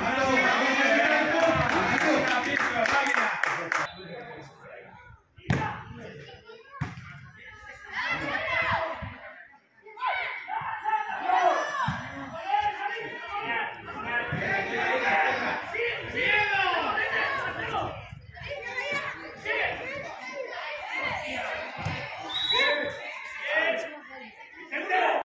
Hello.